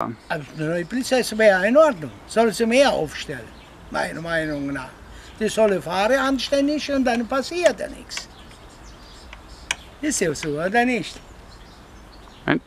Aber die neue Prinzessin wäre in Ordnung. Soll sie mehr aufstellen, meiner Meinung nach. Die sollen fahren anständig und dann passiert ja nichts. Ist ja so, oder nicht? Moment.